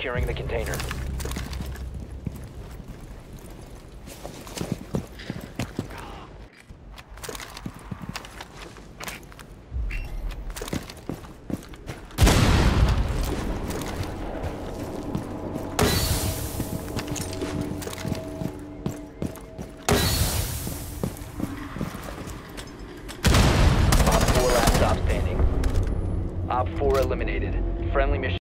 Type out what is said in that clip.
securing the container. Op 4 last standing. Op 4 eliminated. Friendly mission.